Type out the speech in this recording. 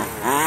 Ah!